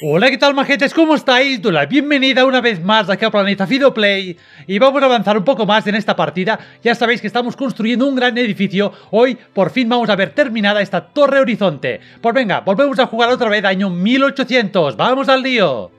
Hola, ¿qué tal majetes? ¿Cómo estáis? La bienvenida una vez más aquí al planeta Fidoplay y vamos a avanzar un poco más en esta partida. Ya sabéis que estamos construyendo un gran edificio. Hoy por fin vamos a ver terminada esta Torre Horizonte. Pues venga, volvemos a jugar otra vez año 1800. ¡Vamos al lío!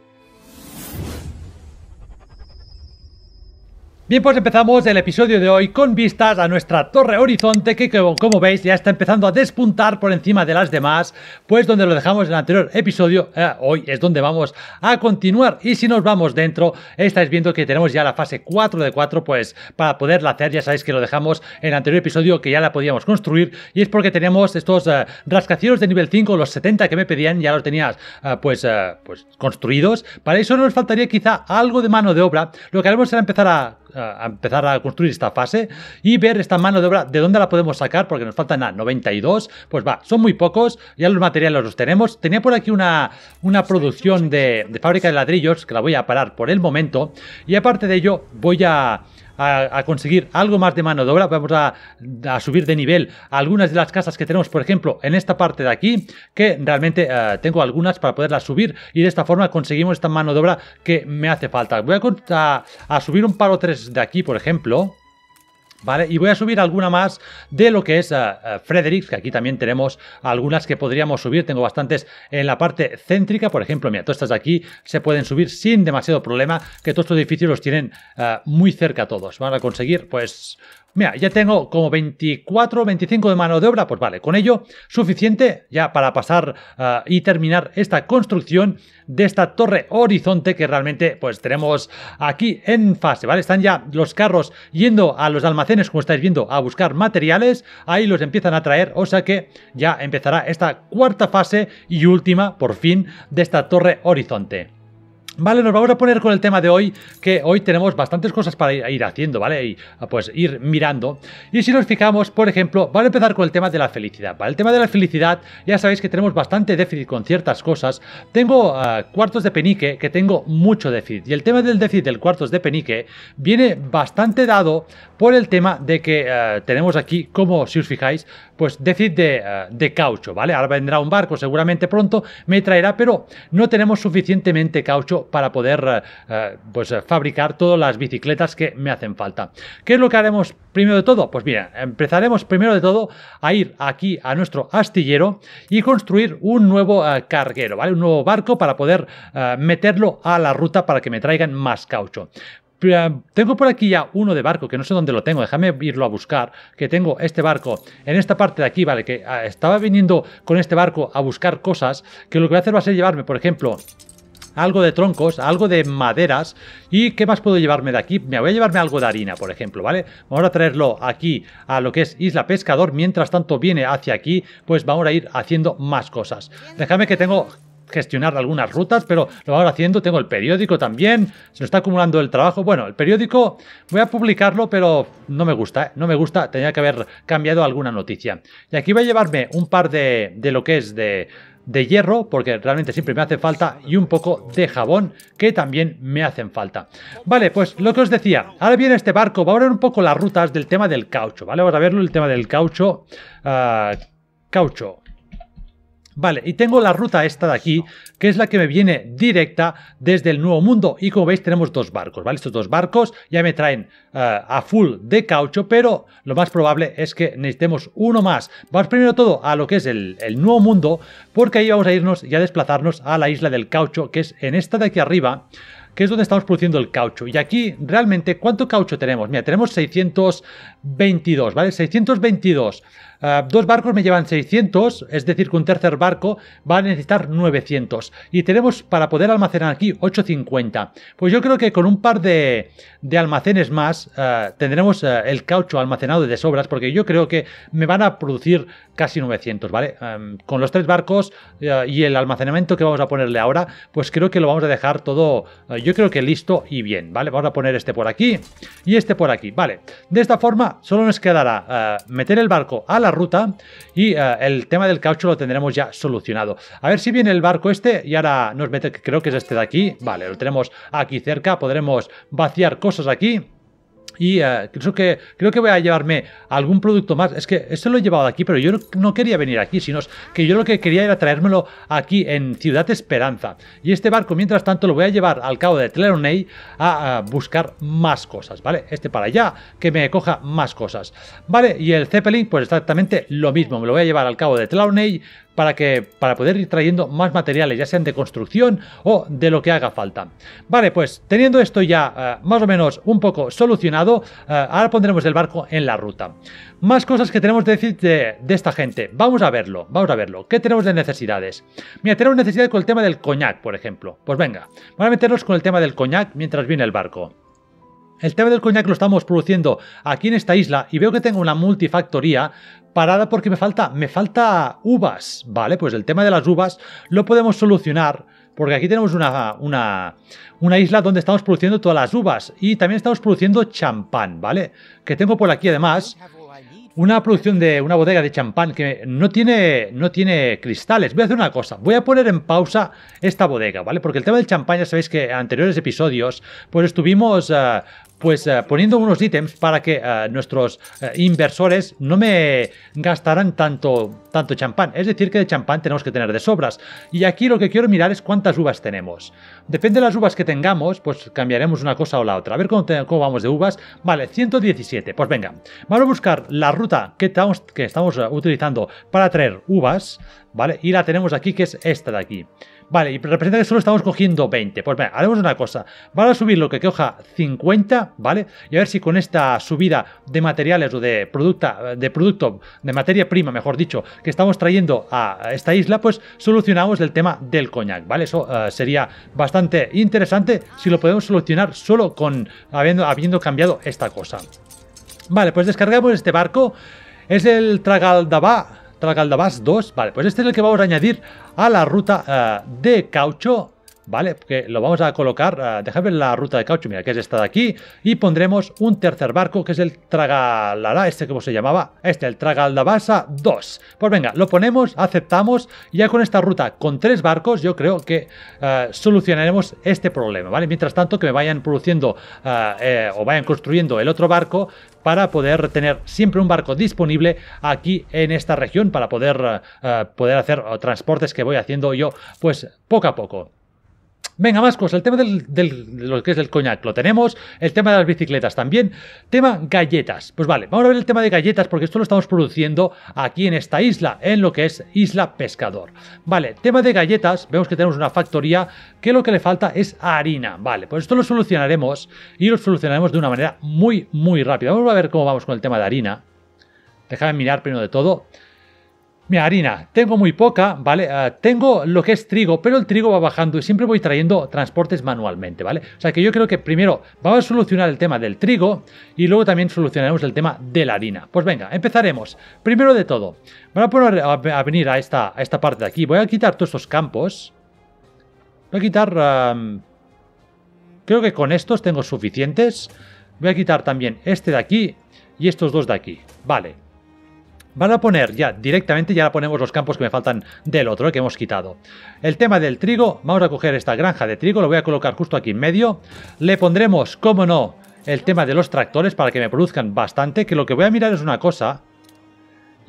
Bien, pues empezamos el episodio de hoy con vistas a nuestra torre horizonte que como veis ya está empezando a despuntar por encima de las demás, pues donde lo dejamos en el anterior episodio, eh, hoy es donde vamos a continuar. Y si nos vamos dentro, estáis viendo que tenemos ya la fase 4 de 4, pues para poderla hacer ya sabéis que lo dejamos en el anterior episodio que ya la podíamos construir y es porque tenemos estos uh, rascacielos de nivel 5, los 70 que me pedían, ya los tenías uh, pues, pues construidos, para eso nos faltaría quizá algo de mano de obra, lo que haremos será empezar a a empezar a construir esta fase y ver esta mano de obra. De dónde la podemos sacar porque nos faltan a 92 pues va, son muy pocos. Ya los materiales los tenemos. Tenía por aquí una, una producción de, de fábrica de ladrillos que la voy a parar por el momento. Y aparte de ello voy a a, conseguir algo más de mano de obra, vamos a, subir de nivel algunas de las casas que tenemos, por ejemplo, en esta parte de aquí, que realmente eh, tengo algunas para poderlas subir y de esta forma conseguimos esta mano de obra que me hace falta. Voy a, a subir un paro 3 de aquí, por ejemplo. Y voy a subir alguna más de lo que es uh, Fredericks, que aquí también tenemos algunas que podríamos subir. Tengo bastantes en la parte céntrica, por ejemplo, mira, todas estas de aquí se pueden subir sin demasiado problema, que todos estos edificios los tienen muy cerca todos. Van a conseguir, pues, Mira, ya tengo como 24, 25 de mano de obra, pues vale, con ello suficiente ya para pasar uh, y terminar esta construcción de esta torre horizonte que realmente pues tenemos aquí en fase, ¿vale? Están ya los carros yendo a los almacenes, como estáis viendo, a buscar materiales, ahí los empiezan a traer, o sea que ya empezará esta cuarta fase y última, por fin, de esta torre horizonte. Vale, nos vamos a poner con el tema de hoy, que hoy tenemos bastantes cosas para ir haciendo, ¿vale? Y pues ir mirando. Y si nos fijamos, por ejemplo, vamos a empezar con el tema de la felicidad, ¿vale? El tema de la felicidad, ya sabéis que tenemos bastante déficit con ciertas cosas. Tengo uh, cuartos de penique, que tengo mucho déficit. Y el tema del déficit del cuartos de penique viene bastante dado por el tema de que uh, tenemos aquí, como si os fijáis, pues déficit de, de caucho, ¿vale? Ahora vendrá un barco seguramente pronto, me traerá, pero no tenemos suficientemente caucho para poder eh, eh, pues, eh, fabricar todas las bicicletas que me hacen falta. ¿Qué es lo que haremos primero de todo? Pues bien, empezaremos primero de todo a ir aquí a nuestro astillero y construir un nuevo carguero, ¿vale? Un nuevo barco para poder meterlo a la ruta para que me traigan más caucho. Tengo por aquí ya uno de barco, que no sé dónde lo tengo, déjame irlo a buscar, que tengo este barco en esta parte de aquí, ¿vale? Que estaba viniendo con este barco a buscar cosas, que lo que voy a hacer va a ser llevarme, por ejemplo, algo de troncos, algo de maderas. ¿Y qué más puedo llevarme de aquí? Me voy a llevarme algo de harina, por ejemplo, ¿vale? Vamos a traerlo aquí a lo que es Isla Pescador. Mientras tanto viene hacia aquí, pues vamos a ir haciendo más cosas. Déjame que tengo gestionar algunas rutas, pero lo vamos haciendo. Tengo el periódico también, se me está acumulando el trabajo. Bueno, el periódico voy a publicarlo, pero no me gusta, ¿eh? no me gusta, tenía que haber cambiado alguna noticia. Y aquí voy a llevarme un par de, de lo que es de de hierro, porque realmente siempre me hace falta, y un poco de jabón, que también me hacen falta. Vale, pues lo que os decía, ahora viene este barco, va a ver un poco las rutas del tema del caucho, ¿vale? Vamos a verlo, el tema del caucho. Uh, caucho. Vale, y tengo la ruta esta de aquí, que es la que me viene directa desde el Nuevo Mundo. Y como veis tenemos dos barcos, ¿vale? Estos dos barcos ya me traen uh, a full de caucho, pero lo más probable es que necesitemos uno más. Vamos primero todo a lo que es el, el Nuevo Mundo, porque ahí vamos a irnos y a desplazarnos a la isla del caucho, que es en esta de aquí arriba que es donde estamos produciendo el caucho. Y aquí, realmente, ¿cuánto caucho tenemos? Mira, tenemos 622, ¿vale? 622. Uh, dos barcos me llevan 600, es decir, que un tercer barco va a necesitar 900. Y tenemos para poder almacenar aquí 850. Pues yo creo que con un par de, de almacenes más uh, tendremos uh, el caucho almacenado de sobras, porque yo creo que me van a producir casi 900, ¿vale? Con los tres barcos y el almacenamiento que vamos a ponerle ahora, pues creo que lo vamos a dejar todo, yo creo que listo y bien, ¿vale? Vamos a poner este por aquí y este por aquí, ¿vale? De esta forma solo nos quedará meter el barco a la ruta y uh, el tema del caucho lo tendremos ya solucionado. A ver si viene el barco este y ahora nos mete, creo que es este de aquí. Vale, lo tenemos aquí cerca, podremos vaciar cosas aquí. Y creo, que, creo que voy a llevarme algún producto más. Es que esto lo he llevado aquí, pero yo no, quería venir aquí, sino que yo lo que quería era traérmelo aquí en Ciudad Esperanza. Y este barco, mientras tanto, lo voy a llevar al cabo de Tleronei a, buscar más cosas, ¿vale? Este para allá, que me coja más cosas, ¿vale? Y el Zeppelin, pues exactamente lo mismo. Me lo voy a llevar al cabo de Tleronei para, que, para poder ir trayendo más materiales, ya sean de construcción o de lo que haga falta. Vale, pues teniendo esto ya eh, más o menos un poco solucionado, eh, ahora pondremos el barco en la ruta. Más cosas que tenemos que decir de, esta gente. Vamos a verlo, vamos a verlo. ¿Qué tenemos de necesidades? Mira, tenemos necesidades con el tema del coñac, por ejemplo. Pues venga, vamos a meternos con el tema del coñac mientras viene el barco. El tema del coñac lo estamos produciendo aquí en esta isla y veo que tengo una multifactoría parada porque me falta, me falta uvas, ¿vale? Pues el tema de las uvas lo podemos solucionar porque aquí tenemos una, una, una, isla donde estamos produciendo todas las uvas y también estamos produciendo champán, ¿vale? Que tengo por aquí además una producción de una bodega de champán que no tiene, no tiene cristales. Voy a hacer una cosa, voy a poner en pausa esta bodega, ¿vale? Porque el tema del champán, ya sabéis que en anteriores episodios, pues estuvimos uh, pues uh, poniendo unos ítems para que uh, nuestros inversores no me gastaran tanto, tanto champán. Es decir, que de champán tenemos que tener de sobras. Y aquí lo que quiero mirar es cuántas uvas tenemos. Depende de las uvas que tengamos, pues cambiaremos una cosa o la otra. A ver cómo, cómo vamos de uvas. Vale, 117. Pues venga, vamos a buscar la ruta que estamos, que estamos utilizando para traer uvas, ¿vale? Y la tenemos aquí, que es esta de aquí. Vale, y representa que solo estamos cogiendo 20. Pues venga, haremos una cosa. Vamos a subir lo que coja 50, ¿vale? Y a ver si con esta subida de materiales o de, producto, de producto, de materia prima, mejor dicho, que estamos trayendo a esta isla, pues solucionamos el tema del coñac, ¿vale? Eso uh, sería bastante interesante si lo podemos solucionar solo con habiendo, habiendo cambiado esta cosa. Vale, pues descargamos este barco. Es el Tragaldabá Tragaldabás 2. Vale, pues este es el que vamos a añadir a la ruta uh, de caucho ¿vale? Que lo vamos a colocar, uh, dejad ver la ruta de caucho, mira, que es esta de aquí, y pondremos un tercer barco, que es el Tragalara, este como se llamaba, este, el Tragaldabasa 2. Pues venga, lo ponemos, aceptamos, ya con esta ruta, con tres barcos, yo creo que uh, solucionaremos este problema, ¿vale? Mientras tanto, que me vayan produciendo eh, o vayan construyendo el otro barco, para poder tener siempre un barco disponible aquí en esta región para poder, poder hacer transportes que voy haciendo yo pues poco a poco. Venga, más cosas. El tema del, de lo que es el coñac lo tenemos. El tema de las bicicletas también. Tema galletas. Pues vale, vamos a ver el tema de galletas porque esto lo estamos produciendo aquí en esta isla, en lo que es Isla Pescador. Vale, tema de galletas. Vemos que tenemos una factoría que lo que le falta es harina. Vale, pues esto lo solucionaremos y lo solucionaremos de una manera muy, muy rápida. Vamos a ver cómo vamos con el tema de harina. Déjame mirar primero de todo. Mi harina, tengo muy poca, ¿vale? Uh, tengo lo que es trigo, pero el trigo va bajando y siempre voy trayendo transportes manualmente, ¿vale? O sea que yo creo que primero vamos a solucionar el tema del trigo y luego también solucionaremos el tema de la harina. Pues venga, empezaremos. Primero de todo, voy a, poner, a, venir a esta, a esta parte de aquí. Voy a quitar todos estos campos. Voy a quitar... Creo que con estos tengo suficientes. Voy a quitar también este de aquí y estos dos de aquí. Vale. Van a poner ya directamente, ya ponemos los campos que me faltan del otro, que hemos quitado. El tema del trigo, vamos a coger esta granja de trigo, lo voy a colocar justo aquí en medio. Le pondremos, como no, el tema de los tractores para que me produzcan bastante, que lo que voy a mirar es una cosa,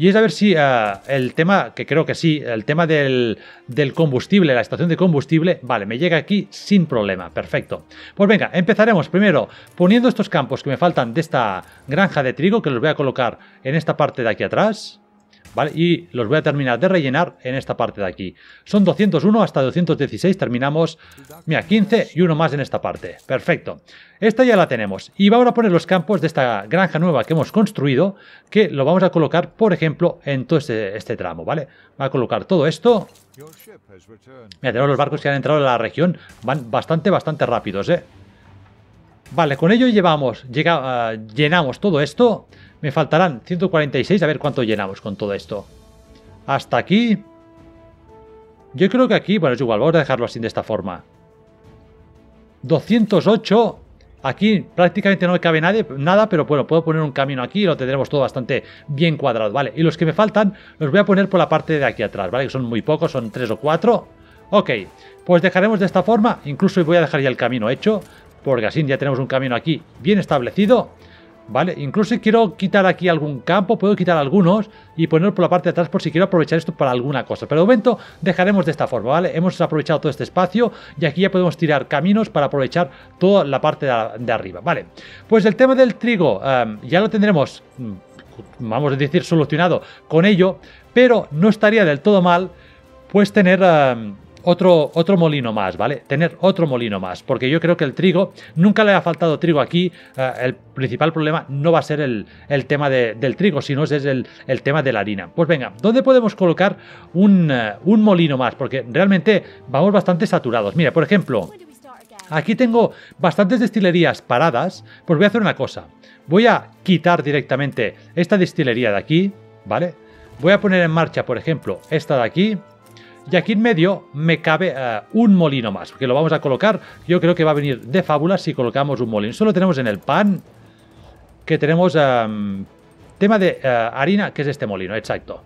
y es a ver si uh, el tema, que creo que sí, el tema del, del, combustible, la estación de combustible, vale, me llega aquí sin problema, perfecto. Pues venga, empezaremos primero poniendo estos campos que me faltan de esta granja de trigo, que los voy a colocar en esta parte de aquí atrás. ¿Vale? Y los voy a terminar de rellenar en esta parte de aquí. Son 201 hasta 216, terminamos, mira, 15 y uno más en esta parte. Perfecto. Esta ya la tenemos. Y vamos a poner los campos de esta granja nueva que hemos construido, que lo vamos a colocar, por ejemplo, en todo este, este tramo, ¿vale? Va a colocar todo esto. Mira, tenemos los barcos que han entrado en la región, van bastante, bastante rápidos, ¿eh? Vale, con ello llevamos, uh, llenamos todo esto. Me faltarán 146, a ver cuánto llenamos con todo esto. Hasta aquí. Yo creo que aquí, bueno, es igual, vamos a dejarlo así de esta forma. 208. Aquí prácticamente no cabe nadie, nada, pero bueno, puedo poner un camino aquí y lo tendremos todo bastante bien cuadrado, ¿vale? Y los que me faltan los voy a poner por la parte de aquí atrás, ¿vale? Que son muy pocos, son 3 o 4. Ok, pues dejaremos de esta forma, incluso voy a dejar ya el camino hecho, porque así ya tenemos un camino aquí bien establecido. ¿vale? Incluso quiero quitar aquí algún campo, puedo quitar algunos y ponerlo por la parte de atrás por si quiero aprovechar esto para alguna cosa. Pero de momento dejaremos de esta forma, ¿vale? Hemos aprovechado todo este espacio y aquí ya podemos tirar caminos para aprovechar toda la parte de, arriba, ¿vale? Pues el tema del trigo em, ya lo tendremos, mm, vamos a decir, solucionado con ello, pero no estaría del todo mal pues tener... Em, otro, otro molino más, ¿vale? Tener otro molino más, porque yo creo que el trigo, nunca le ha faltado trigo aquí, eh, el principal problema no va a ser el, tema del trigo, sino es el, el, tema de la harina. Pues venga, ¿dónde podemos colocar un, eh, un molino más? Porque realmente vamos bastante saturados. Mira, por ejemplo, aquí tengo bastantes destilerías paradas, pues voy a hacer una cosa. Voy a quitar directamente esta destilería de aquí, ¿vale? Voy a poner en marcha, por ejemplo, esta de aquí, y aquí en medio me cabe eh, un molino más, que lo vamos a colocar. Yo creo que va a venir de fábula si colocamos un molino. Solo tenemos en el pan que tenemos em, tema de eh, harina, que es este molino, exacto.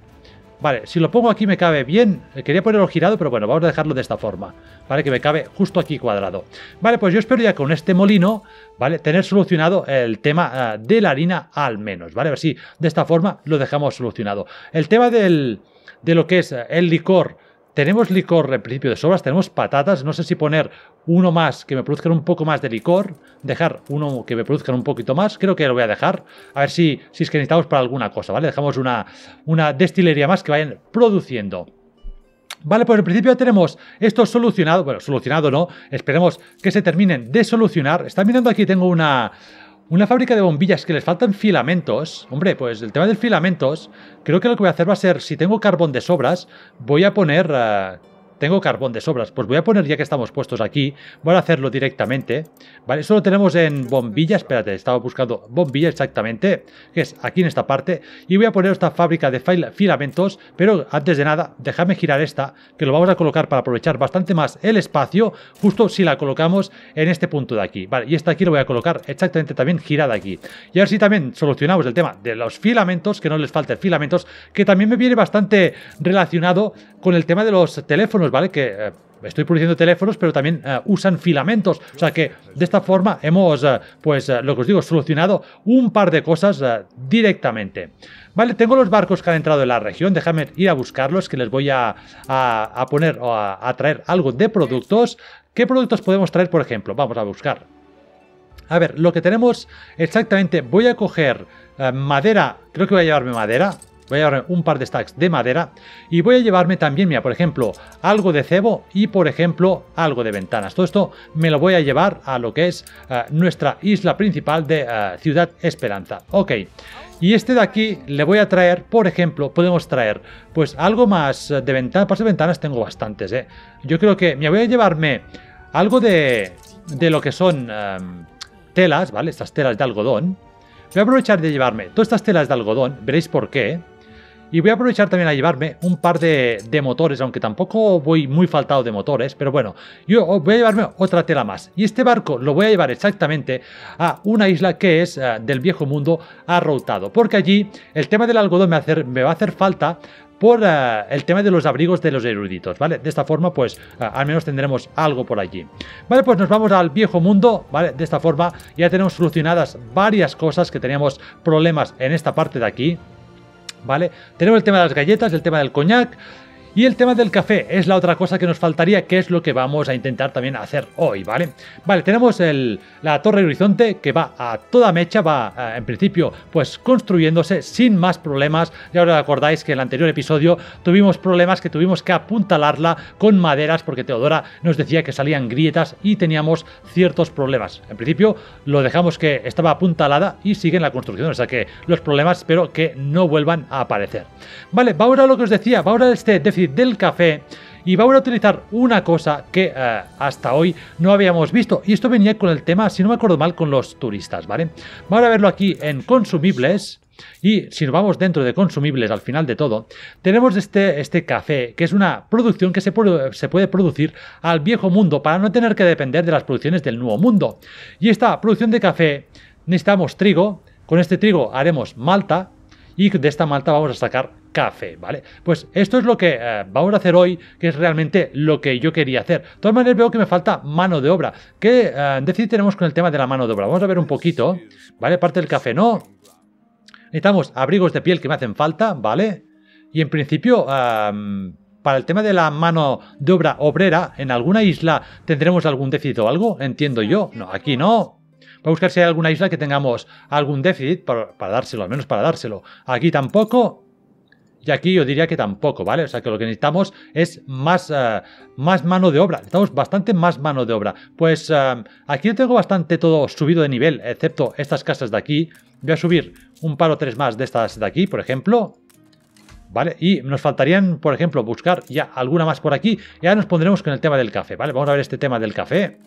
Vale, si lo pongo aquí me cabe bien. Quería ponerlo girado, pero bueno, vamos a dejarlo de esta forma. Vale, que me cabe justo aquí cuadrado. Vale, pues yo espero ya con este molino, ¿vale? Tener solucionado el tema eh, de la harina al menos, ¿vale? A ver si de esta forma lo dejamos solucionado. El tema del, de lo que es el licor tenemos licor en principio de sobras, tenemos patatas, no sé si poner uno más que me produzcan un poco más de licor, dejar uno que me produzcan un poquito más, creo que lo voy a dejar, a ver si, si es que necesitamos para alguna cosa, ¿vale? Dejamos una, una destilería más que vayan produciendo. Vale, pues en principio tenemos esto solucionado, bueno, solucionado no, esperemos que se terminen de solucionar. Están mirando aquí, tengo una, una fábrica de bombillas que les faltan filamentos. Hombre, pues el tema de filamentos, creo que lo que voy a hacer va a ser, si tengo carbón de sobras, voy a poner... Eh, tengo carbón de sobras, pues voy a poner ya que estamos puestos aquí, voy a hacerlo directamente, ¿vale? Eso lo tenemos en bombilla, espérate, estaba buscando bombilla exactamente, que es aquí en esta parte, y voy a poner esta fábrica de filamentos, pero antes de nada, déjame girar esta, que lo vamos a colocar para aprovechar bastante más el espacio, justo si la colocamos en este punto de aquí, ¿vale? Y esta aquí lo voy a colocar exactamente también girada aquí. Y ahora sí también solucionamos el tema de los filamentos, que no les falten filamentos, que también me viene bastante relacionado con el tema de los teléfonos, ¿vale? Que eh, estoy produciendo teléfonos, pero también eh, usan filamentos. O sea que de esta forma hemos, eh, pues, lo que os digo, solucionado un par de cosas directamente. Vale, tengo los barcos que han entrado en la región, déjame ir a buscarlos, que les voy a, poner o a, traer algo de productos. ¿Qué productos podemos traer, por ejemplo? Vamos a buscar. A ver, lo que tenemos exactamente, voy a coger madera, creo que voy a llevarme madera, Voy a llevarme un par de stacks de madera y voy a llevarme también, mira, por ejemplo, algo de cebo y, por ejemplo, algo de ventanas. Todo esto me lo voy a llevar a lo que es eh, nuestra isla principal de eh, Ciudad Esperanza. Ok. Y este de aquí le voy a traer, por ejemplo, podemos traer pues algo más de ventanas. Para de ventanas tengo bastantes, ¿eh? Yo creo que me voy a llevarme algo de, de lo que son em, telas, ¿vale? Estas telas de algodón. Voy a aprovechar de llevarme todas estas telas de algodón, veréis por qué. Y voy a aprovechar también a llevarme un par de, motores, aunque tampoco voy muy faltado de motores, pero bueno, yo voy a llevarme otra tela más. Y este barco lo voy a llevar exactamente a una isla que es eh, del viejo mundo arroutado, porque allí el tema del algodón me, me va a hacer falta por eh, el tema de los abrigos de los eruditos, ¿vale? De esta forma, pues, eh, al menos tendremos algo por allí. Vale, pues nos vamos al viejo mundo, ¿vale? De esta forma ya tenemos solucionadas varias cosas que teníamos problemas en esta parte de aquí, ¿vale? Tenemos el tema de las galletas, el tema del coñac, y el tema del café es la otra cosa que nos faltaría, que es lo que vamos a intentar también hacer hoy, ¿vale? Vale, tenemos la torre horizonte que va a toda mecha, va eh, en principio pues construyéndose sin más problemas. Ya os acordáis que en el anterior episodio tuvimos problemas que tuvimos que apuntalarla con maderas porque Teodora nos decía que salían grietas y teníamos ciertos problemas. En principio lo dejamos que estaba apuntalada y sigue en la construcción, o sea que los problemas espero que no vuelvan a aparecer. Vale, vamos a lo que os decía, vamos a este déficit del café y vamos a utilizar una cosa que eh, hasta hoy no habíamos visto. Y esto venía con el tema, si no me acuerdo mal, con los turistas, ¿vale? Vamos a verlo aquí en consumibles. Y si nos vamos dentro de consumibles al final de todo, tenemos este, este café, que es una producción que se se puede producir al viejo mundo para no tener que depender de las producciones del nuevo mundo. Y esta producción de café necesitamos trigo, con este trigo haremos malta, y de esta malta vamos a sacar café, ¿vale? Pues esto es lo que eh, vamos a hacer hoy, que es realmente lo que yo quería hacer. De todas maneras veo que me falta mano de obra. ¿Qué eh, decir tenemos con el tema de la mano de obra? Vamos a ver un poquito, ¿vale? Parte del café no. Necesitamos abrigos de piel que me hacen falta, ¿vale? Y en principio... para el tema de la mano de obra obrera, ¿en alguna isla tendremos algún déficit o algo? Entiendo yo. No, aquí no. A buscar si hay alguna isla que tengamos algún déficit para, dárselo, al menos para dárselo. Aquí tampoco. Y aquí yo diría que tampoco, ¿vale? O sea que lo que necesitamos es más, eh, mano de obra. Necesitamos bastante más mano de obra. Pues eh, aquí tengo bastante todo subido de nivel, excepto estas casas de aquí. Voy a subir un par o tres más de estas de aquí, por ejemplo. ¿Vale? Y nos faltarían, por ejemplo, buscar ya alguna más por aquí. Y ahora nos pondremos con el tema del café, ¿vale? Vamos a ver este tema del café.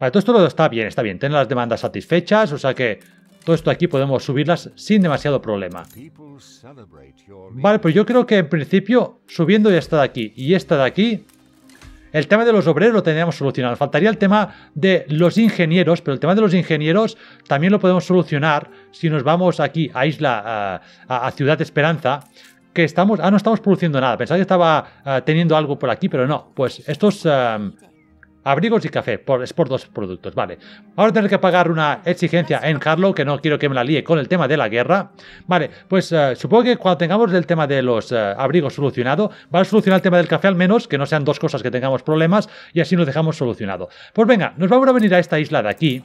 Vale, todo esto está bien, está bien. Tienen las demandas satisfechas, o sea que todo esto aquí podemos subirlas sin demasiado problema. Vale, pues yo creo que en principio, subiendo esta de aquí y esta de aquí, el tema de los obreros lo tendríamos solucionado. Faltaría el tema de los ingenieros, pero el tema de los ingenieros también lo podemos solucionar si nos vamos aquí a Isla, a, Ciudad Esperanza, que estamos, ah, no estamos produciendo nada. Pensaba que estaba ah, teniendo algo por aquí, pero no. Pues estos... Ah, Abrigos y café, por, es por dos productos, vale. Ahora tener que pagar una exigencia en Harlow, que no quiero que me la líe con el tema de la guerra. Vale, pues eh, supongo que cuando tengamos el tema de los eh, abrigos solucionado, va a solucionar el tema del café al menos, que no sean dos cosas que tengamos problemas, y así nos dejamos solucionado. Pues venga, nos vamos a venir a esta isla de aquí,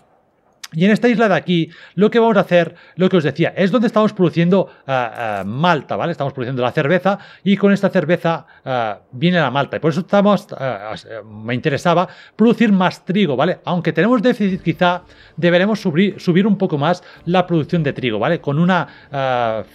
y en esta isla de aquí, lo que vamos a hacer, lo que os decía, es donde estamos produciendo uh, uh, malta, ¿vale? Estamos produciendo la cerveza y con esta cerveza uh, viene la malta. Y por eso estamos, me interesaba producir más trigo, ¿vale? Aunque tenemos déficit, quizá deberemos subir, subir un poco más la producción de trigo, ¿vale? Con una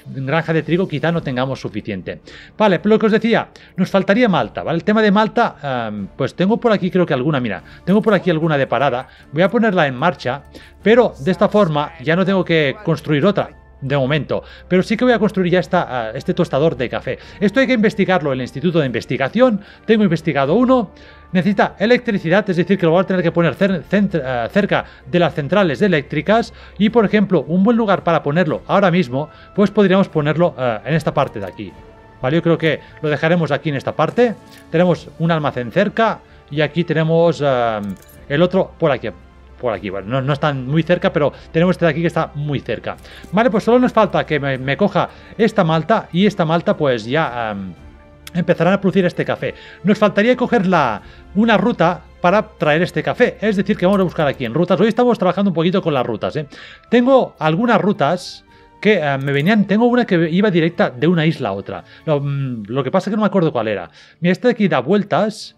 granja de trigo quizá no tengamos suficiente. Vale, pero lo que os decía, nos faltaría malta, ¿vale? El tema de malta, pues tengo por aquí creo que alguna, mira, tengo por aquí alguna de parada. Voy a ponerla en marcha. Pero de esta forma ya no tengo que construir otra, de momento. Pero sí que voy a construir ya esta, ah, este tostador de café. Esto hay que investigarlo en el Instituto de Investigación. Tengo investigado uno. Necesita electricidad, es decir, que lo voy a tener que poner ah, cerca de las centrales eléctricas. Y, por ejemplo, un buen lugar para ponerlo ahora mismo, pues podríamos ponerlo ah, en esta parte de aquí. Vale, yo creo que lo dejaremos aquí en esta parte. Tenemos un almacén cerca y aquí tenemos el otro por aquí por aquí. Bueno, no, están muy cerca, pero tenemos este de aquí que está muy cerca. Vale, pues solo nos falta que me, coja esta malta y esta malta pues ya empezarán a producir este café. Nos faltaría coger la, una ruta para traer este café. Es decir, que vamos a buscar aquí en rutas. Hoy estamos trabajando un poquito con las rutas. ¿eh? Tengo algunas rutas que eh, me venían, tengo una que iba directa de una isla a otra. Lo, mm, lo, que pasa es que no me acuerdo cuál era. Mira, esta de aquí da vueltas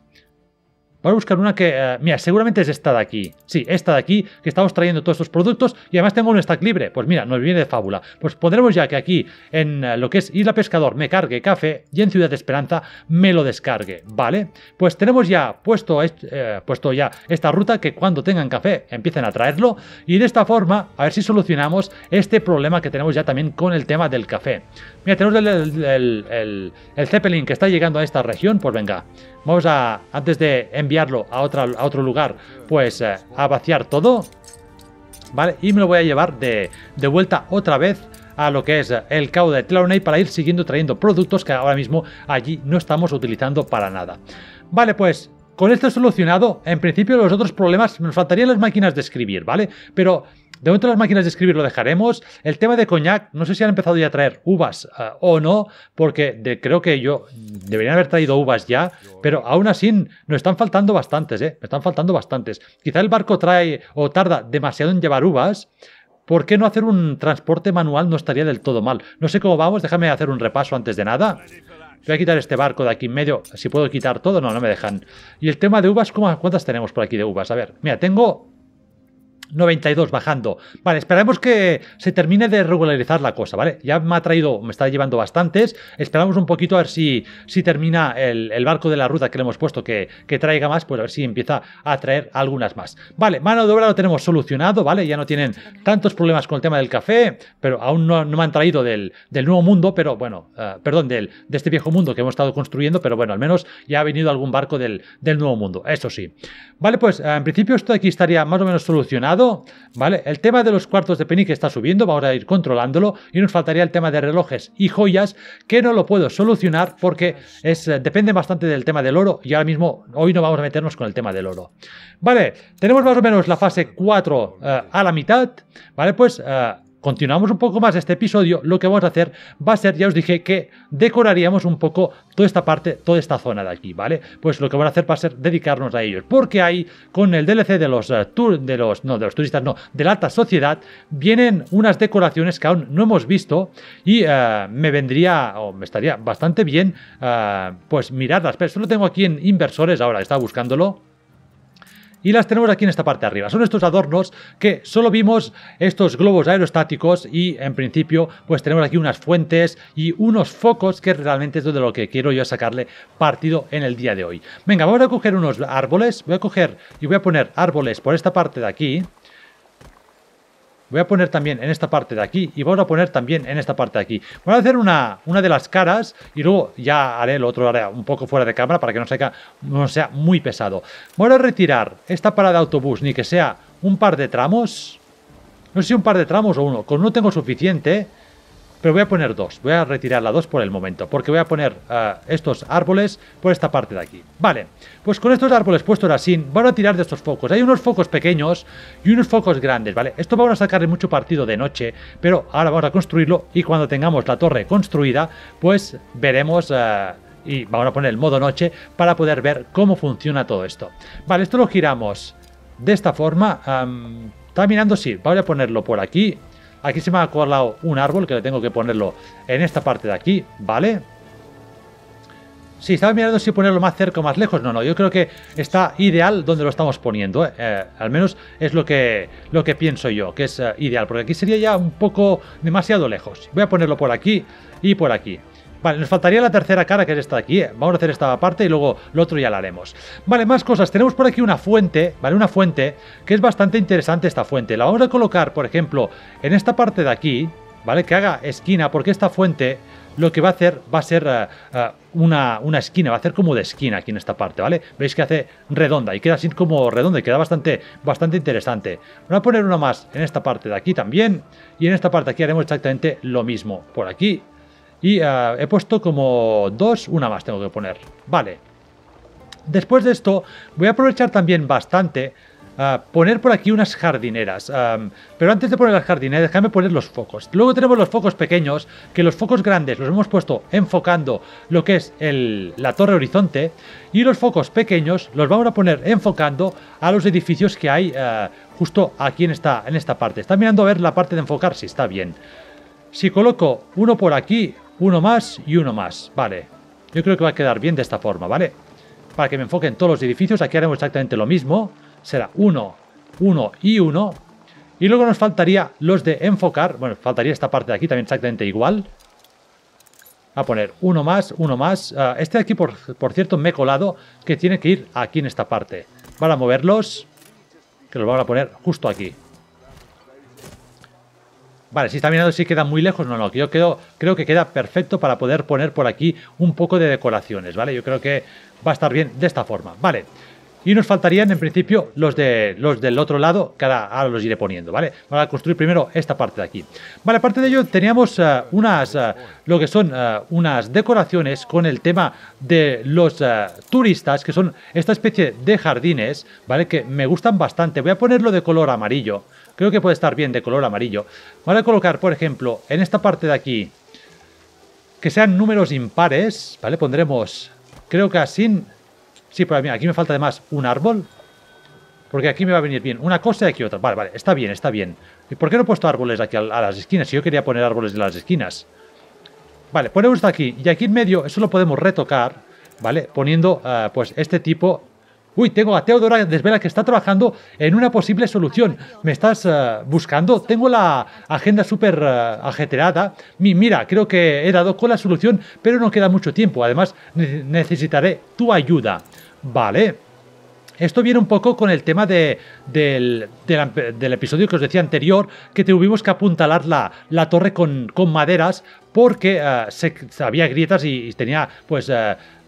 Voy a buscar una que, eh, mira, seguramente es esta de aquí. Sí, esta de aquí, que estamos trayendo todos estos productos y además tengo un stack libre. Pues mira, nos viene de fábula. Pues podremos ya que aquí, en eh, lo que es Isla Pescador, me cargue café y en Ciudad de Esperanza me lo descargue, ¿vale? Pues tenemos ya puesto, eh, puesto ya esta ruta que cuando tengan café empiecen a traerlo y de esta forma a ver si solucionamos este problema que tenemos ya también con el tema del café. Mira, tenemos el, el Zeppelin que está llegando a esta región, pues venga, Vamos a, antes de a, otro lugar, pues eh, a vaciar todo. ¿Vale? Y me lo voy a llevar de, vuelta otra vez a lo que es eh, el caude de Clowney para ir siguiendo trayendo productos que ahora mismo allí no estamos utilizando para nada. Vale, pues con esto solucionado, en principio los otros problemas nos faltarían las máquinas de escribir, ¿vale? Pero de momento las máquinas de escribir lo dejaremos. El tema de coñac, no sé si han empezado ya a traer uvas eh, o no, porque creo que yo deberían haber traído uvas ya, pero aún así nos están faltando bastantes, ¿eh? Me están faltando bastantes. Quizá el barco trae o tarda demasiado en llevar uvas, ¿Por qué no hacer un transporte manual no estaría del todo mal? No sé cómo vamos, déjame hacer un repaso antes de nada. Voy a quitar este barco de aquí en medio. Si puedo quitar todo, no, no me dejan. Y el tema de uvas, ¿cuántas tenemos por aquí de uvas? A ver, mira, tengo 92 bajando. Vale, esperemos que se termine de regularizar la cosa, ¿vale? Ya me ha traído, me está llevando bastantes. Esperamos un poquito a ver si, si termina el, barco de la ruta que le hemos puesto que, que, traiga más, pues a ver si empieza a traer algunas más. Vale, mano de obra lo tenemos solucionado, ¿vale? Ya no tienen tantos problemas con el tema del café, pero aún no, me han traído del, nuevo mundo, pero bueno, eh, perdón, del, de este viejo mundo que hemos estado construyendo, pero bueno, al menos ya ha venido algún barco del, del nuevo mundo, eso sí. Vale, pues eh, en principio esto aquí estaría más o menos solucionado. ¿Vale? El tema de los cuartos de penny que está subiendo, vamos a ir controlándolo. Y nos faltaría el tema de relojes y joyas, que no lo puedo solucionar porque es, eh, depende bastante del tema del oro. Y ahora mismo, hoy no vamos a meternos con el tema del oro. Vale, tenemos más o menos la fase 4 eh, a la mitad, ¿vale? Pues... Eh, continuamos un poco más este episodio, lo que vamos a hacer va a ser, ya os dije, que decoraríamos un poco toda esta parte, toda esta zona de aquí, ¿vale? Pues lo que vamos a hacer va a ser dedicarnos a ellos, porque ahí, con el DLC de los, uh, de los, no, de los turistas, no, de la alta sociedad, vienen unas decoraciones que aún no hemos visto y uh, me vendría, o me estaría bastante bien, uh, pues mirarlas, pero solo tengo aquí en inversores ahora, estaba buscándolo y las tenemos aquí en esta parte de arriba. Son estos adornos que solo vimos estos globos aerostáticos y en principio pues tenemos aquí unas fuentes y unos focos que realmente es de lo que quiero yo sacarle partido en el día de hoy. Venga, vamos a coger unos árboles, voy a coger y voy a poner árboles por esta parte de aquí Voy a poner también en esta parte de aquí y vamos a poner también en esta parte de aquí. Voy a hacer una, una de las caras y luego ya haré el otro haré un poco fuera de cámara para que no sea, no sea muy pesado. Voy a retirar esta parada de autobús, ni que sea un par de tramos. No sé si un par de tramos o uno. Con uno tengo suficiente. Pero voy a poner dos. Voy a retirar la dos por el momento. Porque voy a poner uh, estos árboles por esta parte de aquí. Vale. Pues con estos árboles puestos así, vamos a tirar de estos focos. Hay unos focos pequeños y unos focos grandes, ¿vale? Esto vamos a sacarle mucho partido de noche. Pero ahora vamos a construirlo. Y cuando tengamos la torre construida, pues veremos... Uh, y vamos a poner el modo noche para poder ver cómo funciona todo esto. Vale, esto lo giramos de esta forma. Está mirando, sí, voy a ponerlo por aquí Aquí se me ha colado un árbol que le tengo que ponerlo en esta parte de aquí, ¿vale? Sí, estaba mirando si ponerlo más cerca o más lejos. No, no, yo creo que está ideal donde lo estamos poniendo. ¿eh? Eh, al menos es lo que, lo que pienso yo, que es eh, ideal. Porque aquí sería ya un poco demasiado lejos. Voy a ponerlo por aquí y por aquí. Vale, nos faltaría la tercera cara, que es esta de aquí. Vamos a hacer esta parte y luego lo otro ya la haremos. Vale, más cosas. Tenemos por aquí una fuente, ¿vale? Una fuente que es bastante interesante esta fuente. La vamos a colocar, por ejemplo, en esta parte de aquí, ¿vale? Que haga esquina, porque esta fuente lo que va a hacer va a ser uh, uh, una, una, esquina, va a hacer como de esquina aquí en esta parte, ¿vale? Veis que hace redonda y queda así como redonda y queda bastante, bastante interesante. Voy a poner una más en esta parte de aquí también y en esta parte aquí haremos exactamente lo mismo. Por aquí y uh, he puesto como dos, una más tengo que poner. Vale. Después de esto, voy a aprovechar también bastante uh, poner por aquí unas jardineras. Um, pero antes de poner las jardineras, déjame poner los focos. Luego tenemos los focos pequeños, que los focos grandes los hemos puesto enfocando lo que es el, la torre horizonte. Y los focos pequeños los vamos a poner enfocando a los edificios que hay justo aquí en esta, en esta parte. Está mirando a ver la parte de enfocar si está bien. Si coloco uno por aquí, uno más y uno más. Vale. Yo creo que va a quedar bien de esta forma, ¿vale? Para que me enfoquen todos los edificios, aquí haremos exactamente lo mismo. Será uno, uno y uno. Y luego nos faltaría los de enfocar. Bueno, faltaría esta parte de aquí también exactamente igual. A poner uno más, uno más. Uh, este de aquí, por, por cierto, me he colado que tiene que ir aquí en esta parte. Para moverlos, que los vamos a poner justo aquí. Vale, si está mirando si queda muy lejos, no, no, yo creo, creo que queda perfecto para poder poner por aquí un poco de decoraciones, ¿vale? Yo creo que va a estar bien de esta forma, ¿vale? Y nos faltarían en principio los, de, los del otro lado, que ahora, los iré poniendo, ¿vale? Vamos a construir primero esta parte de aquí. Vale, aparte de ello teníamos uh, unas, uh, lo que son uh, unas decoraciones con el tema de los turistas, que son esta especie de jardines, ¿vale? Que me gustan bastante. Voy a ponerlo de color amarillo, Creo que puede estar bien de color amarillo. Voy a colocar, por ejemplo, en esta parte de aquí, que sean números impares, ¿vale? Pondremos, creo que así... Sí, pero aquí me falta además un árbol. Porque aquí me va a venir bien una cosa y aquí otra. Vale, vale, está bien, está bien. ¿Y por qué no he puesto árboles aquí a, las esquinas? Si yo quería poner árboles de las esquinas. Vale, ponemos aquí. Y aquí en medio, eso lo podemos retocar, ¿vale? Poniendo, uh, pues, este tipo Uy, tengo a Teodora Desvela que está trabajando en una posible solución. ¿Me estás uh, buscando? Tengo la agenda súper uh, ajetreada. Mi, mira, creo que he dado con la solución, pero no queda mucho tiempo. Además, ne necesitaré tu ayuda. Vale. Esto viene un poco con el tema de, del, del, episodio que os decía anterior, que tuvimos que apuntalar la, la torre con, con maderas porque uh, se, había grietas y, y tenía pues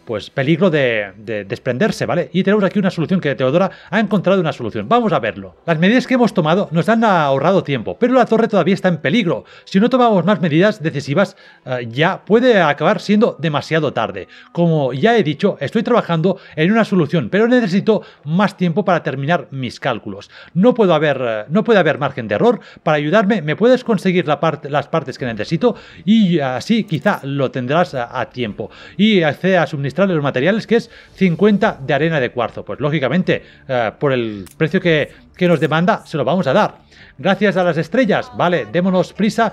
pues peligro de, desprenderse, ¿vale? Y tenemos aquí una solución que Teodora ha encontrado una solución. Vamos a verlo. Las medidas que hemos tomado nos han ahorrado tiempo, pero la torre todavía está en peligro. Si no tomamos más medidas decisivas, eh, ya puede acabar siendo demasiado tarde. Como ya he dicho, estoy trabajando en una solución, pero necesito más tiempo para terminar mis cálculos. No, puedo haber, eh, no puede haber margen de error. Para ayudarme, me puedes conseguir la las partes que necesito y así quizá lo tendrás a, tiempo. Y accede a suministrar los materiales, que es 50 de arena de cuarzo. Pues lógicamente, eh, por el precio que, que nos demanda, se lo vamos a dar. Gracias a las estrellas, vale, démonos prisa,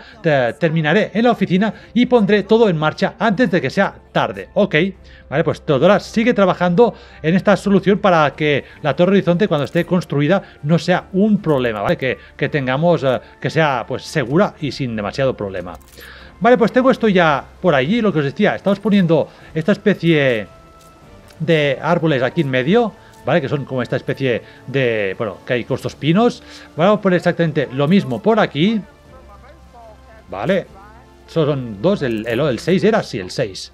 terminaré en la oficina y pondré todo en marcha antes de que sea tarde, ok. Vale, pues Teodora sigue trabajando en esta solución para que la Torre Horizonte cuando esté construida no sea un problema, ¿vale? Que, que tengamos, eh, que sea pues segura y sin demasiado problema. Vale, pues tengo esto ya por allí, lo que os decía, estamos poniendo esta especie de árboles aquí en medio, ¿vale? Que son como esta especie de, bueno, que hay costos pinos. Vamos a poner exactamente lo mismo por aquí, ¿vale? Son dos, el, el, 6 era, sí, el 6.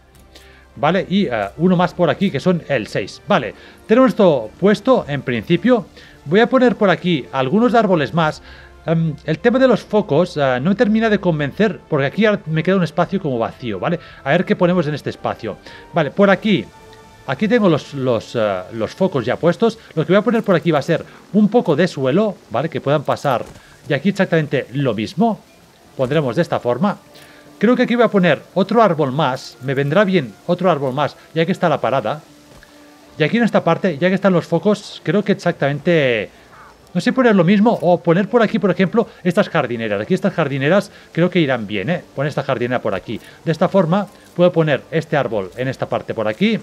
¿Vale? Y eh, uno más por aquí que son el 6. Vale, tenemos esto puesto en principio. Voy a poner por aquí algunos árboles más. Em, el tema de los focos eh, no me termina de convencer porque aquí me queda un espacio como vacío, ¿vale? A ver qué ponemos en este espacio. Vale, por aquí, aquí tengo los, los, eh, los focos ya puestos. Lo que voy a poner por aquí va a ser un poco de suelo, ¿vale? Que puedan pasar. Y aquí exactamente lo mismo. Pondremos de esta forma. Creo que aquí voy a poner otro árbol más. Me vendrá bien otro árbol más, ya que está la parada. Y aquí en esta parte, ya que están los focos, creo que exactamente no sé poner lo mismo o poner por aquí, por ejemplo, estas jardineras. Aquí estas jardineras creo que irán bien, ¿eh? Poner esta jardinera por aquí. De esta forma puedo poner este árbol en esta parte por aquí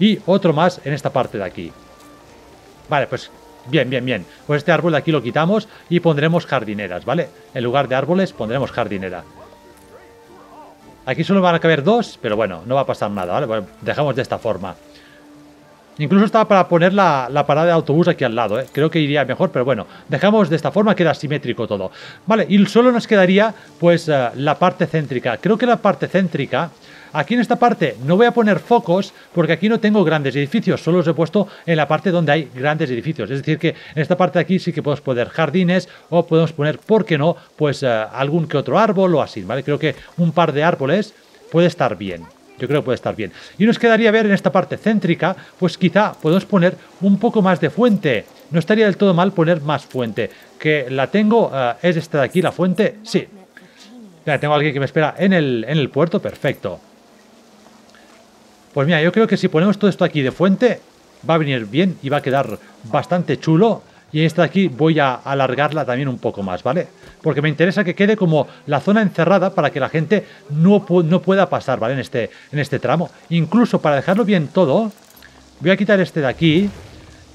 y otro más en esta parte de aquí. Vale, pues bien, bien, bien. Pues este árbol de aquí lo quitamos y pondremos jardineras, ¿vale? En lugar de árboles pondremos jardinera. Aquí solo van a caber dos, pero bueno, no va a pasar nada, ¿vale? Bueno, dejamos de esta forma. Incluso estaba para poner la, parada de autobús aquí al lado, ¿eh? creo que iría mejor, pero bueno, dejamos de esta forma, queda simétrico todo. Vale, y solo nos quedaría pues eh, la parte céntrica. Creo que la parte céntrica, aquí en esta parte no voy a poner focos porque aquí no tengo grandes edificios, solo los he puesto en la parte donde hay grandes edificios. Es decir que en esta parte de aquí sí que podemos poner jardines o podemos poner, ¿por qué no? Pues eh, algún que otro árbol o así, ¿vale? Creo que un par de árboles puede estar bien. Yo creo que puede estar bien. Y nos quedaría ver en esta parte céntrica, pues quizá podemos poner un poco más de fuente. No estaría del todo mal poner más fuente. Que la tengo, eh, es esta de aquí la fuente, sí. Ya tengo alguien que me espera en el, en el puerto, perfecto. Pues mira, yo creo que si ponemos todo esto aquí de fuente, va a venir bien y va a quedar bastante chulo. Y esta de aquí voy a alargarla también un poco más, ¿vale? Porque me interesa que quede como la zona encerrada para que la gente no, no pueda pasar, ¿vale? En este, en este tramo. Incluso para dejarlo bien todo, voy a quitar este de aquí.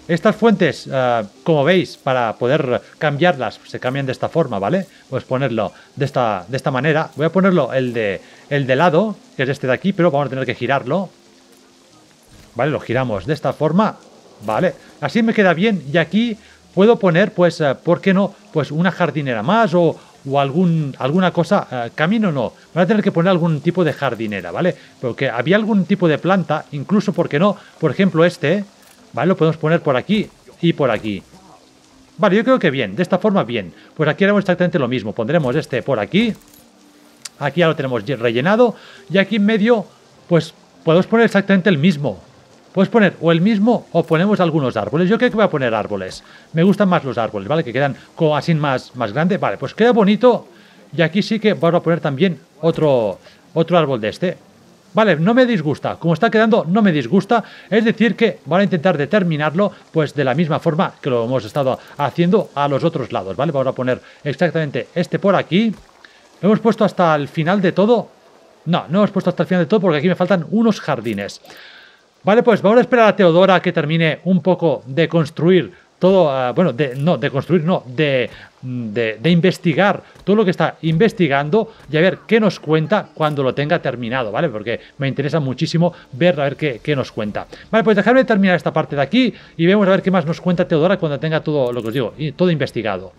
Estas fuentes, eh, como veis, para poder cambiarlas, se cambian de esta forma, ¿vale? Pues ponerlo de esta, de esta manera. Voy a ponerlo el de, el de lado, que es este de aquí, pero vamos a tener que girarlo. ¿Vale? Lo giramos de esta forma, ¿vale? Así me queda bien y aquí puedo poner, pues, eh, ¿por qué no? Pues una jardinera más o, o algún, alguna cosa, eh, camino no, van a tener que poner algún tipo de jardinera, ¿vale? Porque había algún tipo de planta, incluso, ¿por qué no? Por ejemplo, este, ¿vale? Lo podemos poner por aquí y por aquí. Vale, yo creo que bien, de esta forma bien. Pues aquí haremos exactamente lo mismo, pondremos este por aquí, aquí ya lo tenemos rellenado, y aquí en medio, pues podemos poner exactamente el mismo, Puedes poner o el mismo o ponemos algunos árboles. Yo creo que voy a poner árboles. Me gustan más los árboles, ¿vale? Que quedan como así más, más grande. Vale, pues queda bonito. Y aquí sí que vamos a poner también otro, otro árbol de este. Vale, no me disgusta. Como está quedando, no me disgusta. Es decir que van a intentar determinarlo pues de la misma forma que lo hemos estado haciendo a los otros lados, ¿vale? Vamos a poner exactamente este por aquí. Lo hemos puesto hasta el final de todo. No, no hemos puesto hasta el final de todo porque aquí me faltan unos jardines. Vale, pues vamos a esperar a Teodora que termine un poco de construir todo, ah, bueno, de, no, de construir, no, de, de, investigar todo lo que está investigando y a ver qué nos cuenta cuando lo tenga terminado, ¿vale? Porque me interesa muchísimo ver a ver qué, qué, nos cuenta. Vale, pues dejarme terminar esta parte de aquí y vemos a ver qué más nos cuenta Teodora cuando tenga todo lo que os digo, todo investigado.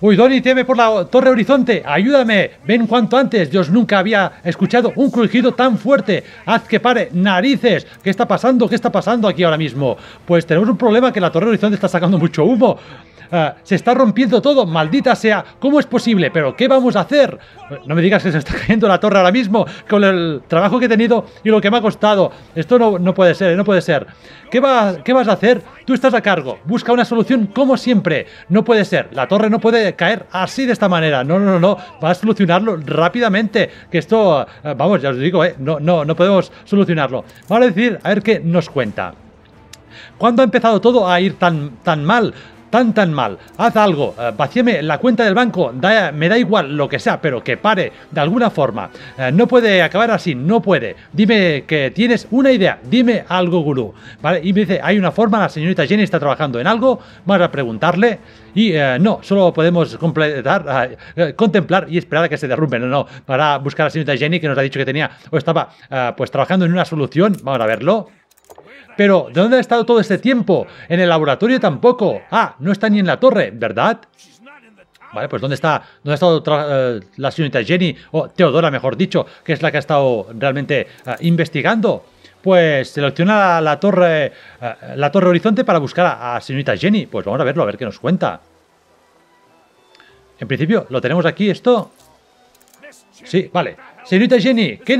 Uy, Donny, teme por la torre horizonte. Ayúdame. Ven cuanto antes. Dios nunca había escuchado un crujido tan fuerte. Haz que pare. Narices. ¿Qué está pasando? ¿Qué está pasando aquí ahora mismo? Pues tenemos un problema que la torre horizonte está sacando mucho humo. Ah, se está rompiendo todo, maldita sea. ¿Cómo es posible? ¿Pero qué vamos a hacer? No me digas que se está cayendo la torre ahora mismo con el trabajo que he tenido y lo que me ha costado. Esto no, no puede ser, no puede ser. ¿Qué, va, ¿Qué vas a hacer? Tú estás a cargo. Busca una solución como siempre. No puede ser. La torre no puede caer así de esta manera. No, no, no, no. Va a solucionarlo rápidamente. Que esto, ah, vamos, ya os digo, eh, no, no, no podemos solucionarlo. Vamos a decir, a ver qué nos cuenta. ¿Cuándo ha empezado todo a ir tan, tan mal? Tan tan mal. Haz algo, eh, la cuenta del banco, me da igual lo que sea, pero que pare de alguna forma. Eh, no puede acabar así, no puede. Dime que tienes una idea, dime algo, gurú. ¿Vale? Y me dice, hay una forma, la señorita Jenny está trabajando en algo, vamos a preguntarle. Y eh, no, solo podemos completar, contemplar y esperar a que se derrumbe. No, no, para buscar a la señorita Jenny que nos ha dicho que tenía o estaba pues trabajando en una solución. Vamos a verlo. Pero, ¿de dónde ha estado todo este tiempo? En el laboratorio tampoco. Ah, no está ni en la torre, ¿verdad? Vale, pues ¿dónde está, dónde ha estado eh, la señorita Jenny, o Teodora, mejor dicho, que es la que ha estado realmente eh, investigando? Pues selecciona la, torre, eh, la torre Horizonte para buscar a, la señorita Jenny. Pues vamos a verlo, a ver qué nos cuenta. En principio, lo tenemos aquí, esto. Sí, vale. Señorita Jenny, ¿qué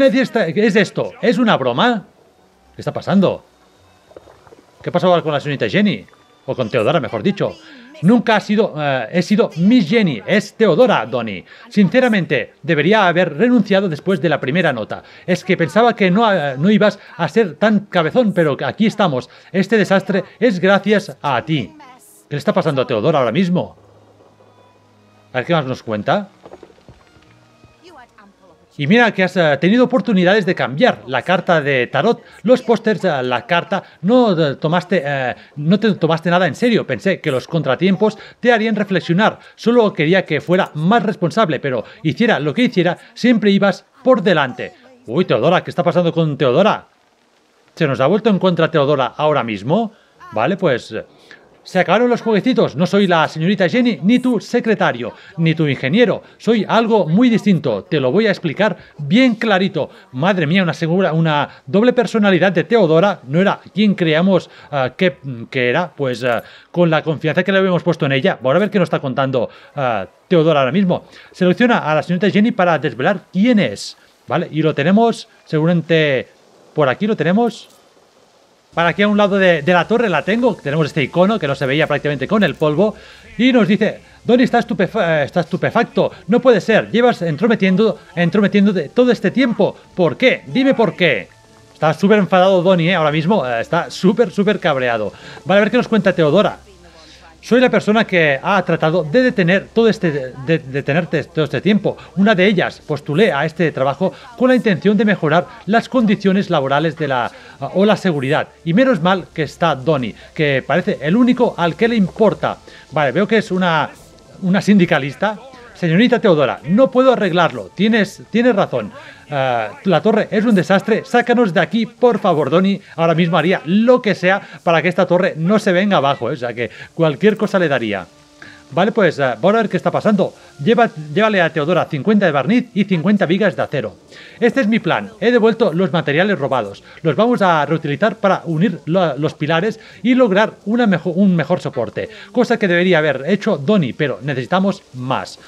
es esto? ¿Es una broma? ¿Qué está pasando? ¿Qué pasó con la señorita Jenny? O con Teodora, mejor dicho. Nunca ha sido, eh, he sido Miss Jenny, es Teodora, Donny. Sinceramente, debería haber renunciado después de la primera nota. Es que pensaba que no, eh, no ibas a ser tan cabezón, pero aquí estamos. Este desastre es gracias a ti. ¿Qué le está pasando a Teodora ahora mismo? A ver qué más nos cuenta. Y mira que has eh, tenido oportunidades de cambiar la carta de tarot, los pósters, eh, la carta, no tomaste, eh, no te tomaste nada en serio. Pensé que los contratiempos te harían reflexionar. Solo quería que fuera más responsable, pero hiciera lo que hiciera, siempre ibas por delante. Uy, Teodora, ¿qué está pasando con Teodora? ¿Se nos ha vuelto en contra Teodora ahora mismo? Vale, pues se acabaron los jueguecitos. No soy la señorita Jenny, ni tu secretario, ni tu ingeniero. Soy algo muy distinto. Te lo voy a explicar bien clarito. Madre mía, una, segura, una doble personalidad de Teodora. No era quien creíamos ah, que, era, pues ah, con la confianza que le habíamos puesto en ella. Vamos a ver qué nos está contando ah, Teodora ahora mismo. Selecciona a la señorita Jenny para desvelar quién es. ¿Vale? Y lo tenemos, seguramente por aquí lo tenemos. Para aquí a un lado de, la torre la tengo, tenemos este icono que no se veía prácticamente con el polvo. Y nos dice, Donny está, eh, está estupefacto, no puede ser, llevas entrometiendo, de todo este tiempo. ¿Por qué? Dime por qué. Está súper enfadado Donny, ¿eh? ahora mismo, eh, está súper, súper cabreado. Vale, a ver qué nos cuenta Teodora. Soy la persona que ha tratado de detener todo este, de, detenerte todo este tiempo. Una de ellas postulé a este trabajo con la intención de mejorar las condiciones laborales de la, o la seguridad. Y menos mal que está Donny, que parece el único al que le importa. Vale, veo que es una, una sindicalista Señorita Teodora, no puedo arreglarlo. Tienes, tienes razón. Eh, la torre es un desastre. Sácanos de aquí, por favor, Donny. Ahora mismo haría lo que sea para que esta torre no se venga abajo. ¿eh? O sea que cualquier cosa le daría. Vale, pues uh, vamos a ver qué está pasando. Lleva, llévale a Teodora 50 de barniz y 50 vigas de acero. Este es mi plan. He devuelto los materiales robados. Los vamos a reutilizar para unir los pilares y lograr un mejor soporte. Cosa que debería haber hecho Donny, pero necesitamos más.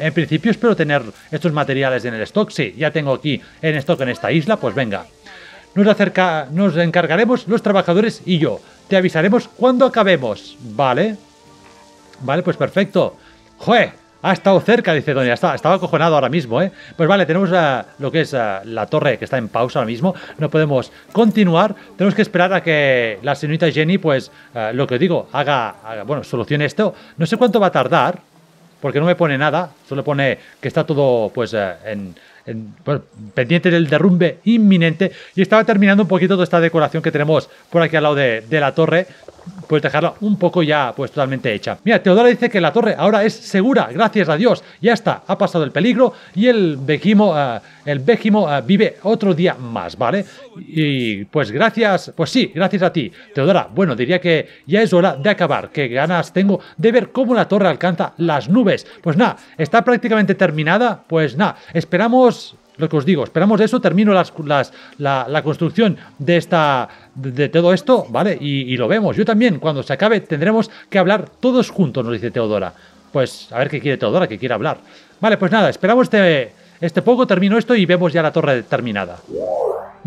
En principio espero tener estos materiales en el stock. Sí, ya tengo aquí en stock en esta isla, pues venga. Nos, acerca, nos encargaremos los trabajadores y yo. Te avisaremos cuando acabemos. Vale. Vale, pues perfecto. ¡Jue! Ha estado cerca, dice Doña. Estaba, estaba acojonado ahora mismo, ¿eh? Pues vale, tenemos lo que es la torre que está en pausa ahora mismo. No podemos continuar. Tenemos que esperar a que la señorita Jenny, pues, eh, lo que digo, haga, bueno, solucione esto. No sé cuánto va a tardar, porque no me pone nada. Solo pone que está todo, pues, eh, en, pendiente del derrumbe inminente. Y estaba terminando un poquito toda esta decoración que tenemos por aquí al lado de, de la torre. Pues dejarla un poco ya pues totalmente hecha. Mira, Teodora dice que la torre ahora es segura, gracias a Dios. Ya está, ha pasado el peligro y el Vejimo, eh, el Vejimo eh, vive otro día más, ¿vale? Y pues gracias, pues sí, gracias a ti, Teodora. Bueno, diría que ya es hora de acabar, que ganas tengo de ver cómo la torre alcanza las nubes. Pues nada, está prácticamente terminada, pues nada, esperamos lo que os digo, esperamos eso, termino las, la, construcción de, esta, de, todo esto, ¿vale? Y, lo vemos. Yo también, cuando se acabe, tendremos que hablar todos juntos, nos dice Teodora. Pues a ver qué quiere Teodora, que quiere hablar. Vale, pues nada, esperamos este, este poco, termino esto y vemos ya la torre terminada.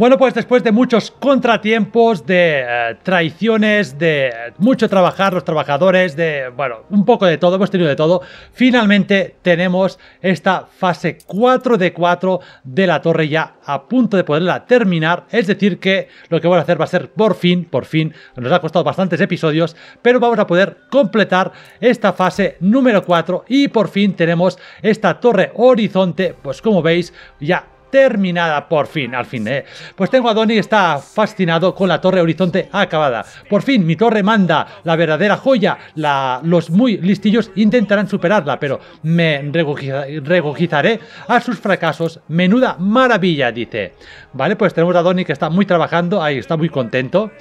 Bueno, pues después de muchos contratiempos, de eh, traiciones, de mucho trabajar los trabajadores, de, bueno, un poco de todo, hemos tenido de todo, finalmente tenemos esta fase 4 de 4 de la torre ya a punto de poderla terminar, es decir que lo que voy a hacer va a ser por fin, por fin, nos ha costado bastantes episodios, pero vamos a poder completar esta fase número 4 y por fin tenemos esta torre horizonte, pues como veis, ya terminada por fin, al fin, ¿eh? Pues tengo a Donny, está fascinado con la torre horizonte acabada. Por fin, mi torre manda la verdadera joya. La, los muy listillos intentarán superarla, pero me regojizaré a sus fracasos. Menuda maravilla, dice. Vale, pues tenemos a Donny que está muy trabajando, ahí está muy contento.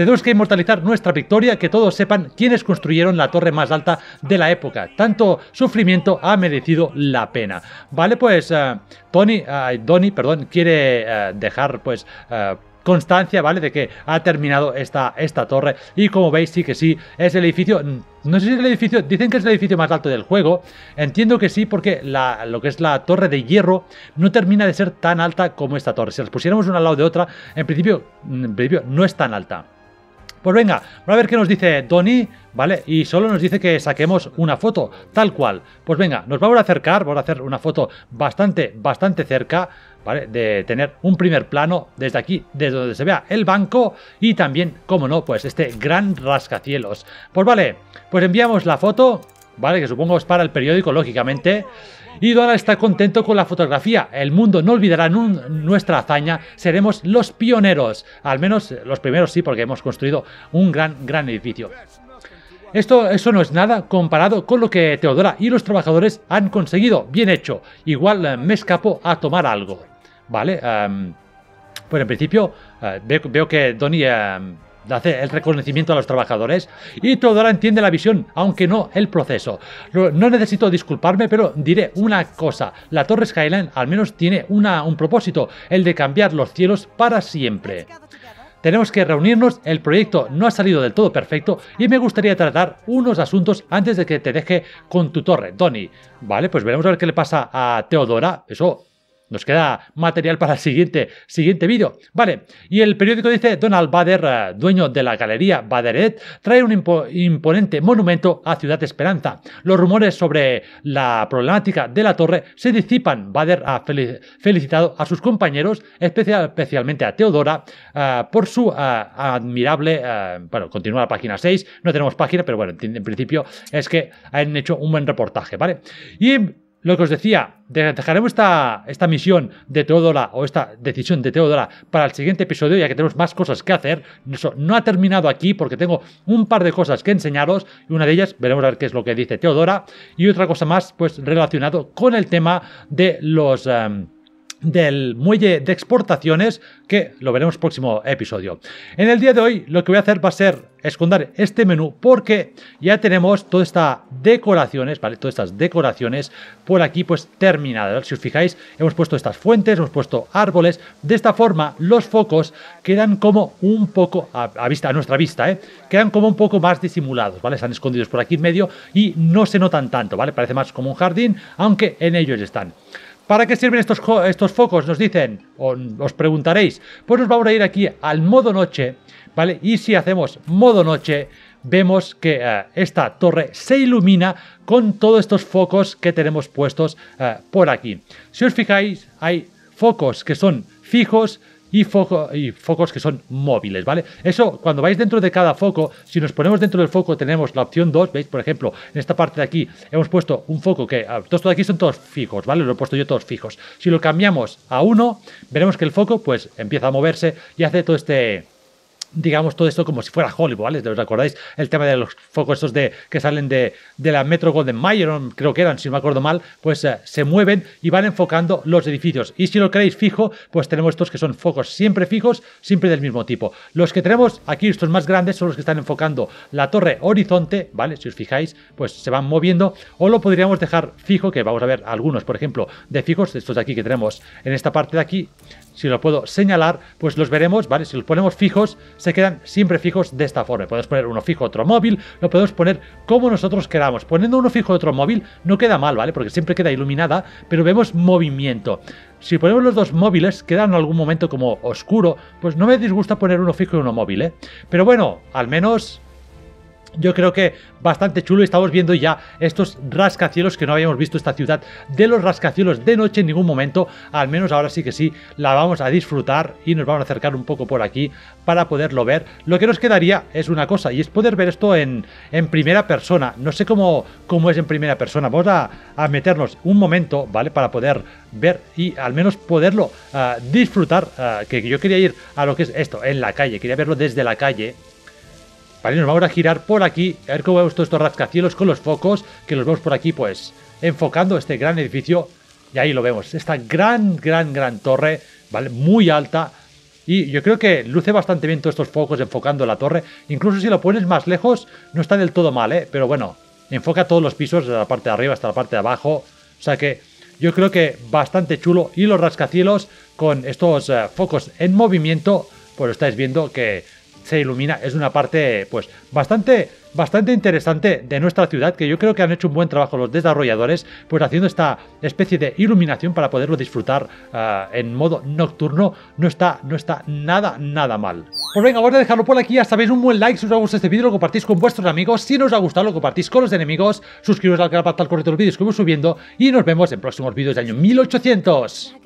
Tenemos que inmortalizar nuestra victoria, que todos sepan quiénes construyeron la torre más alta de la época. Tanto sufrimiento ha merecido la pena. Vale, pues uh, Tony, uh, perdón, quiere uh, dejar pues constancia, ¿vale? De que ha terminado esta, esta torre. Y como veis, sí que sí, es el edificio... No sé si es el edificio... Dicen que es el edificio más alto del juego. Entiendo que sí, porque lo que es la torre de hierro no termina de ser tan alta como esta torre. Si las pusiéramos una al lado de otra, en principio, en principio no es tan alta. Pues venga, a ver qué nos dice Tony, ¿vale? Y solo nos dice que saquemos una foto, tal cual. Pues venga, nos vamos a acercar, vamos a hacer una foto bastante, bastante cerca, ¿vale? De tener un primer plano desde aquí, desde donde se vea el banco y también, como no, pues este gran rascacielos. Pues vale, pues enviamos la foto, ¿vale? Que supongo es para el periódico, lógicamente. Y Donald está contento con la fotografía. El mundo no olvidará nuestra hazaña. Seremos los pioneros. Al menos los primeros sí, porque hemos construido un gran, gran edificio. Esto, eso no es nada comparado con lo que Teodora y los trabajadores han conseguido. Bien hecho. Igual eh, me escapo a tomar algo. Vale. Um, pues en principio eh, veo, que Donnie em, hace el reconocimiento a los trabajadores y Teodora entiende la visión, aunque no el proceso. No necesito disculparme, pero diré una cosa. La Torre Skyline al menos tiene una, un propósito, el de cambiar los cielos para siempre. Tenemos que reunirnos, el proyecto no ha salido del todo perfecto y me gustaría tratar unos asuntos antes de que te deje con tu torre, Tony. Vale, pues veremos a ver qué le pasa a Teodora. Eso nos queda material para el siguiente, siguiente vídeo. Vale, y el periódico dice Donald Bader, eh, dueño de la galería Baderet, trae un imponente monumento a Ciudad Esperanza. Los rumores sobre la problemática de la torre se disipan. Bader ha felicitado a sus compañeros, especialmente a Teodora, eh, por su eh, admirable... bueno, continúa la página 6, no tenemos página, pero bueno, en, en principio es que han hecho un buen reportaje, ¿vale? Y lo que os decía, dejaremos esta, esta misión de Teodora o esta decisión de Teodora para el siguiente episodio, ya que tenemos más cosas que hacer. Eso no ha terminado aquí porque tengo un par de cosas que enseñaros y una de ellas veremos a ver qué es lo que dice Teodora y otra cosa más pues relacionado con el tema de los... Em, del muelle de exportaciones que lo veremos próximo episodio. En el día de hoy lo que voy a hacer va a ser esconder este menú porque ya tenemos todas estas decoraciones, ¿vale? Todas estas decoraciones por aquí pues terminadas. Si os fijáis, hemos puesto estas fuentes, hemos puesto árboles. De esta forma los focos quedan como un poco, a, vista, a nuestra vista, ¿eh? Quedan como un poco más disimulados, ¿vale? Están escondidos por aquí en medio y no se notan tanto, ¿vale? Parece más como un jardín, aunque en ellos están. ¿Para qué sirven estos, estos focos? Nos dicen, o os preguntaréis. Pues nos vamos a ir aquí al modo noche, ¿vale? Y si hacemos modo noche, vemos que eh, esta torre se ilumina con todos estos focos que tenemos puestos eh, por aquí. Si os fijáis, hay focos que son fijos y, focos que son móviles, ¿vale? Eso, cuando vais dentro de cada foco, si nos ponemos dentro del foco tenemos la opción 2, ¿veis? Por ejemplo, en esta parte de aquí hemos puesto un foco que, ah, todos de aquí son todos fijos, ¿vale? Lo he puesto yo todos fijos. Si lo cambiamos a 1, veremos que el foco pues empieza a moverse y hace todo este digamos, todo esto como si fuera Hollywood, ¿vale? ¿Os acordáis? El tema de los focos estos de, que salen de, de la Metro Golden Mayer, creo que eran, si no me acuerdo mal, pues eh, se mueven y van enfocando los edificios. Y si lo queréis fijo, pues tenemos estos que son focos siempre fijos, siempre del mismo tipo. Los que tenemos aquí, estos más grandes, son los que están enfocando la torre horizonte, ¿vale? Si os fijáis, pues se van moviendo. O lo podríamos dejar fijo, que vamos a ver algunos, por ejemplo, de fijos, estos de aquí que tenemos en esta parte de aquí, si lo puedo señalar, pues los veremos, ¿vale? Si los ponemos fijos, se quedan siempre fijos de esta forma. Podemos poner uno fijo, otro móvil, lo podemos poner como nosotros queramos. Poniendo uno fijo, otro móvil, no queda mal, ¿vale? Porque siempre queda iluminada, pero vemos movimiento. Si ponemos los dos móviles, queda en algún momento como oscuro, pues no me disgusta poner uno fijo y uno móvil, ¿eh? Pero bueno, al menos yo creo que bastante chulo. Estamos viendo ya estos rascacielos que no habíamos visto esta ciudad de los rascacielos de noche en ningún momento. Al menos ahora sí que sí, la vamos a disfrutar y nos vamos a acercar un poco por aquí para poderlo ver. Lo que nos quedaría es una cosa y es poder ver esto en, en primera persona. No sé cómo, cómo es en primera persona. Vamos a, meternos un momento, ¿vale? Para poder ver y al menos poderlo ah, disfrutar. Ah, que yo quería ir a lo que es esto, en la calle. Quería verlo desde la calle Vale, nos vamos a girar por aquí, a ver cómo vemos todos estos rascacielos con los focos, que los vemos por aquí, pues, enfocando este gran edificio. Y ahí lo vemos, esta gran, gran, gran torre, ¿vale? Muy alta. Y yo creo que luce bastante bien todos estos focos enfocando la torre. Incluso si lo pones más lejos, no está del todo mal, ¿eh? Pero bueno, enfoca todos los pisos, desde la parte de arriba hasta la parte de abajo. O sea que yo creo que bastante chulo. Y los rascacielos con estos eh, focos en movimiento, pues estáis viendo que se ilumina. Es una parte, pues, bastante, bastante interesante de nuestra ciudad, que yo creo que han hecho un buen trabajo los desarrolladores, pues haciendo esta especie de iluminación para poderlo disfrutar ah, en modo nocturno. No está, no está nada, nada mal. Pues venga, voy a dejarlo por aquí. Ya sabéis, un buen like si os ha gustado este vídeo, lo compartís con vuestros amigos. Si no os ha gustado, lo compartís con los enemigos. Suscribiros al canal para estar al correcto los vídeos que voy subiendo. Y nos vemos en próximos vídeos de año 1800.